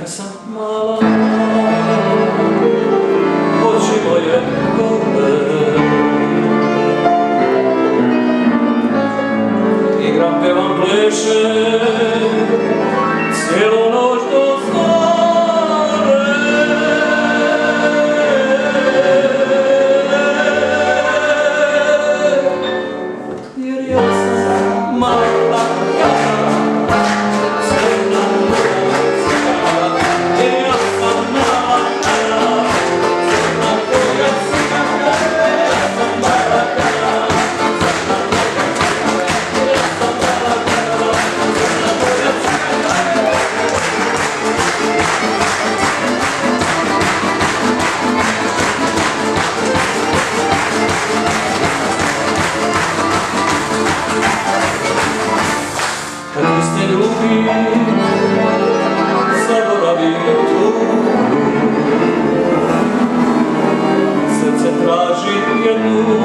Majka sam mala, oči moje gole. Igram, pevam, plešem, ljubi, zaboravi tugu. Srce traži jednu